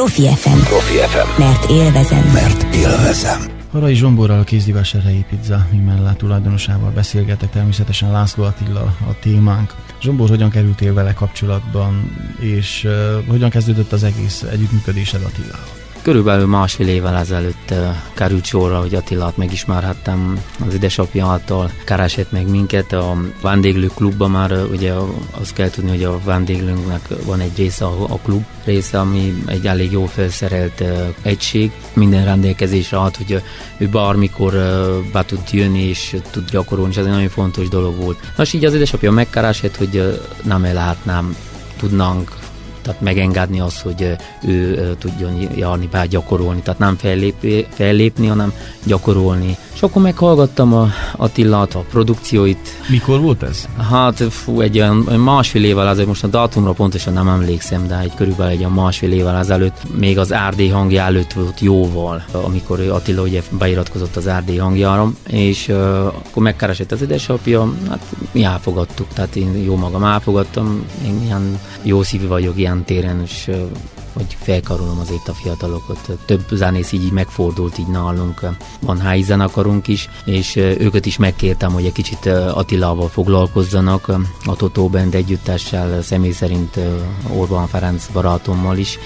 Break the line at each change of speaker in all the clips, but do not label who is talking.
Profi FM.
Profi FM.
Mert élvezem.
Mert élvezem.
Harai Zsomborral a kézdivásárhelyi pizza mi mellett tulajdonosával beszélgetek, természetesen László Attila a témánk. Zsombor, hogyan kerültél vele kapcsolatban, és uh, hogyan kezdődött az egész együttműködésed Attilával?
Körülbelül másfél évvel ezelőtt került sorra, hogy Attilát megismerhettem az édesapjától. Keresett meg minket a vendéglő klubba már, ugye azt kell tudni, hogy a vendéglőnknek van egy része a, klub része, ami egy elég jó felszerelt egység. Minden rendelkezésre ad, hogy ő bármikor be tud jönni és tud gyakorolni, és ez egy nagyon fontos dolog volt. Nos, így az édesapja megkeresett, hogy nem lehetnám tudnánk tehát megengedni azt, hogy ő tudjon járni, bár gyakorolni, tehát nem fellépni, fellépni, hanem gyakorolni. És akkor meghallgattam a Attilát, a produkcióit.
Mikor volt ez?
Hát fú, egy olyan másfél évvel ezelőtt, most a dátumra pontosan nem emlékszem, de egy körülbelül egy olyan másfél évvel ezelőtt, még az RD hangja előtt volt jóval, amikor Attila ugye beiratkozott az RD hangjára, és uh, akkor megkeresett az édesapja, hát mi elfogadtuk, tehát én jó magam elfogadtam, én ilyen jó szívű vagyok ilyen téren, és hogy felkarolom azért a fiatalokat. Több zenész így megfordult így nálunk. Van helyi zenekarunk is, és őket is megkértem, hogy egy kicsit Attilával foglalkozzanak. A Totó Band együttessel személy szerint Orbán Ferenc barátommal is.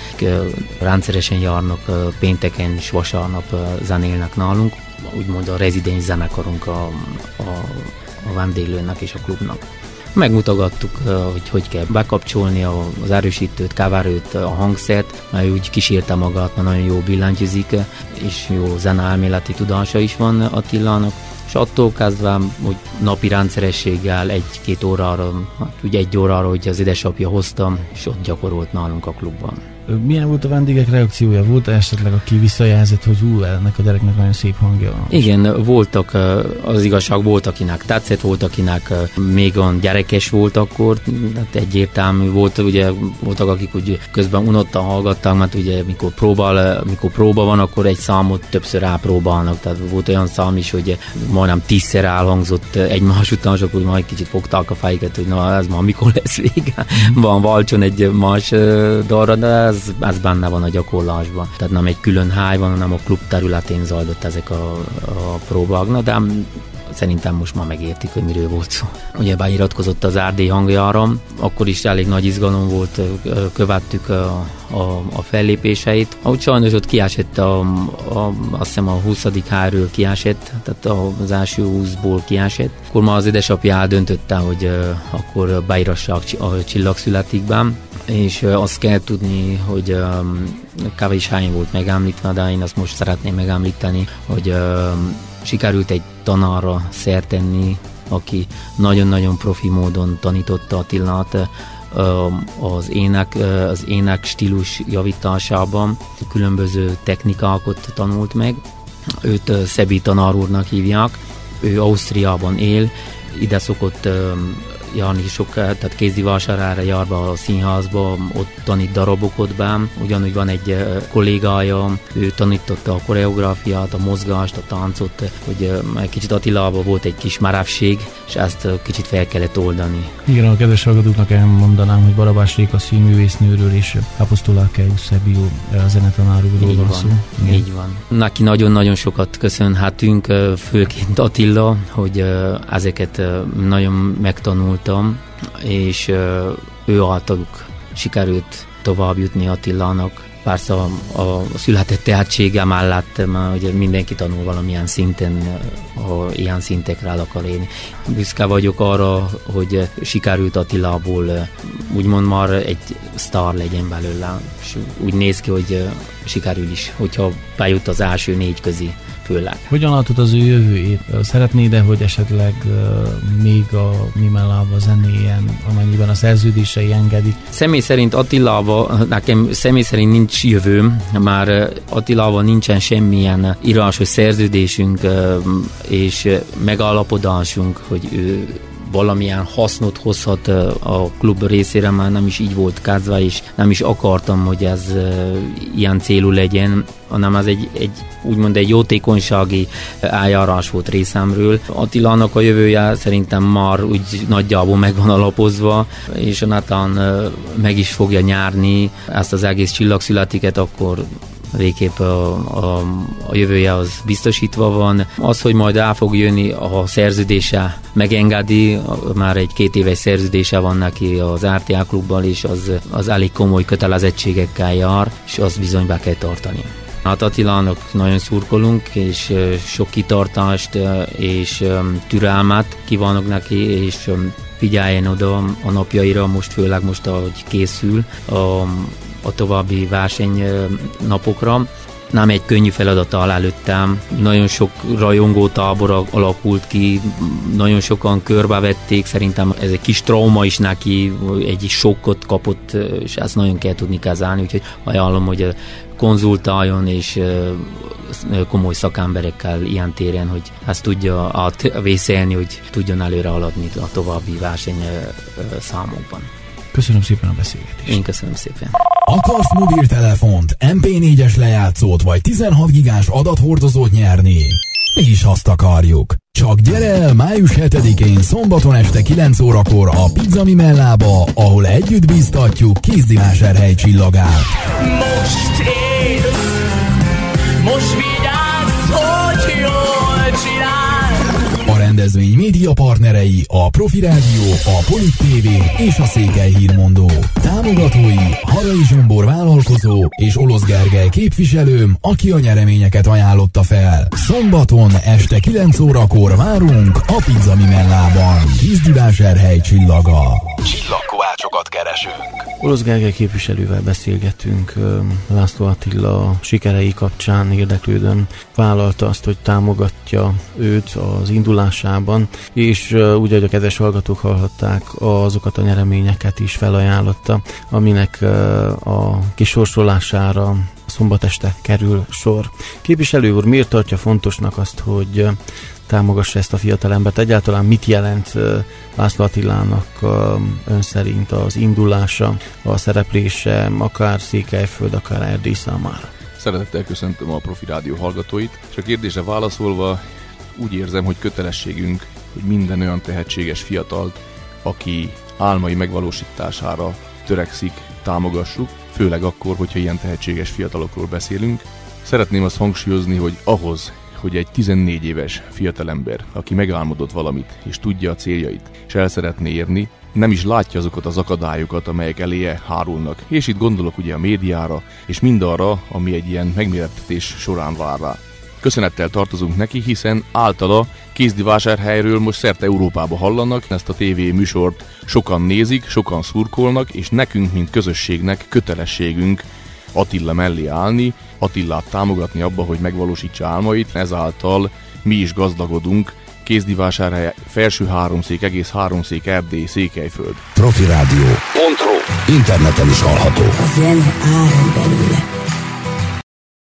Rendszeresen járnak pénteken és vasárnap zenélnek nálunk. Úgymond a rezidens zenekarunk a, a, a vendéglőnek és a klubnak megmutogattuk, hogy hogy kell bekapcsolni az erősítőt, kávárőt, a hangszert, mert úgy kísérte magát, mert nagyon jó billentyűzik, és jó zeneelméleti tudása is van Attilának, és attól kezdve, hogy napi rendszerességgel egy-két órára, hát ugye egy órára, hogy az édesapja hoztam, és ott gyakorolt nálunk a klubban.
Milyen volt a vendégek reakciója? Volt esetleg, aki visszajelzett, hogy ú, ennek a gyereknek nagyon szép hangja van?
Igen, voltak, az igazság volt, akinek tetszett, volt, akinek még olyan gyerekes volt akkor, hát egyértelmű volt, ugye voltak, akik úgy közben unottan hallgattak, mert ugye mikor, próbál, mikor próba van, akkor egy számot többször rápróbálnak, tehát volt olyan szám is, hogy majdnem tízszer elhangzott egymás után, és akkor majd kicsit fogták a fejüket, hogy na ez már mikor lesz vége. Van Valcson egy más darra, de ez, ez benne van a gyakorlásban. Tehát nem egy külön háj van, hanem a klub területén zajlott ezek a, a próbák. de szerintem most már megértik, hogy miről volt szó. Ugye beiratkozott az RD hangjára, akkor is elég nagy izgalom volt, követtük a, a, a fellépéseit. Ahogy sajnos ott kiásett, a, a, azt hiszem a 20. hárről kiásett, tehát az első 20-ból kiásett. Akkor ma az édesapja eldöntötte, hogy akkor beírassa a csillagszületikben, és azt kell tudni, hogy kevés hány volt megemlítve, de én azt most szeretném megemlíteni, hogy sikerült egy tanárra szertenni, aki nagyon-nagyon profi módon tanította Attilát az ének, az ének stílus javításában, különböző technikákat tanult meg. Őt Szebi tanár úrnak hívják, ő Ausztriában él, ide szokott járni sok, tehát kézdivásárára jár be a színházba, ott tanít darabokot be, ugyanúgy van egy eh, kollégája, ő tanította a koreográfiát, a mozgást, a táncot, hogy eh, egy kicsit Attilában volt egy kis marávség, és ezt eh, kicsit fel kellett oldani.
Igen, a kedves hallgatóknak elmondanám, hogy Barabás Réka színművésznőről és Apostolák Eusebio a zenetanárról van szó.
Igen. Így van. Neki nagyon-nagyon sokat köszönhetünk, főként Attila, hogy ezeket nagyon megtanult voltam, és ő általuk sikerült tovább jutni Attilának. Persze a, a, született tehetsége mellett, mert ugye mindenki tanul valamilyen szinten, ha ilyen szintekre el akar élni. Büszke vagyok arra, hogy sikerült Attilából úgymond már egy sztár legyen belőle, és úgy néz ki, hogy sikerül is, hogyha bejut az első négy közé főleg.
Hogyan látod az ő jövőjét? Szeretnéd-e, hogy esetleg még a mi mellába zenéjen, amennyiben a szerződései engedik?
Személy szerint Attilával, nekem személy szerint nincs jövőm, már Attilával nincsen semmilyen írásos szerződésünk és megállapodásunk, hogy ő valamilyen hasznot hozhat a klub részére, már nem is így volt kázva, és nem is akartam, hogy ez ilyen célú legyen, hanem az egy, egy úgymond egy jótékonysági eljárás volt részemről. Attilának a jövője szerintem már úgy nagyjából meg van alapozva, és a Nathan meg is fogja nyárni ezt az egész csillagszületiket, akkor végképp a, a, a jövője az biztosítva van. Az, hogy majd el fog jönni, a szerződése megengedi, már egy két éves szerződése van neki az RTA klubbal, és az, az elég komoly kötelezettségekkel jár, és azt bizony be kell tartani. Hát Attilának nagyon szurkolunk, és sok kitartást és türelmet kívánok neki, és figyeljen oda a napjaira, most főleg most, ahogy készül a, a további verseny napokra. Nem egy könnyű feladat áll előttem. Nagyon sok rajongó tábor alakult ki, nagyon sokan körbevették, szerintem ez egy kis trauma is neki, egy sokkot kapott, és ezt nagyon kell tudni kezelni, úgyhogy ajánlom, hogy konzultáljon, és komoly szakemberekkel ilyen téren, hogy ezt tudja átvészelni, hogy tudjon előre haladni a további verseny számokban.
Köszönöm szépen a beszélgetést.
Én köszönöm szépen.
Akarsz mobiltelefont, MP4-es lejátszót vagy 16 gigás adathordozót nyerni? Mi is azt akarjuk. Csak gyere el május 7-én szombaton este 9 órakor a Pizza Mellába, ahol együtt bíztatjuk Kézdivásárhely csillagát. Most élsz, most vigyázz, hogy jól csinálsz. A rendezvény média partnerei a Profi Rádió, a Polit TV és a Székely Hírmondó. Támogatói Harai Zsombor vállalkozó és Olosz Gergely képviselőm, aki a nyereményeket ajánlotta fel. Szombaton este 9 órakor várunk a Pizza Mimellában. Erhely csillaga.
Csillagkovácsokat keresünk. Olosz Gergely képviselővel beszélgetünk. László Attila sikerei kapcsán érdeklődön vállalta azt, hogy támogatja őt az indulásában, és úgy, hogy a kedves hallgatók hallhatták, azokat a nyereményeket is felajánlotta, aminek a kisorsolására szombat este kerül sor. Képviselő úr, miért tartja fontosnak azt, hogy támogassa ezt a fiatalembert? Egyáltalán mit jelent László Attilának ön szerint az indulása, a szereplése, akár Székelyföld, akár Erdély számára?
Szeretettel köszöntöm a Profi Rádió hallgatóit, és a kérdésre válaszolva úgy érzem, hogy kötelességünk, hogy minden olyan tehetséges fiatalt, aki álmai megvalósítására törekszik, támogassuk, főleg akkor, hogyha ilyen tehetséges fiatalokról beszélünk. Szeretném azt hangsúlyozni, hogy ahhoz, hogy egy 14 éves fiatalember, aki megálmodott valamit, és tudja a céljait, és el szeretné érni, nem is látja azokat az akadályokat, amelyek eléje hárulnak. És itt gondolok ugye a médiára, és mindarra, ami egy ilyen megmérettetés során vár rá. Köszönettel tartozunk neki, hiszen általa kézdi vásárhelyről most szerte Európába hallanak, ezt a TV műsort sokan nézik, sokan szurkolnak, és nekünk, mint közösségnek kötelességünk Attila mellé állni, Attillát támogatni abba, hogy megvalósítsa álmait, ezáltal mi is gazdagodunk, kézdivásárhely, felső háromszék, egész háromszék, Erdély, Székelyföld.
Profi Rádió. Interneten is hallható.
A zene áram belőle.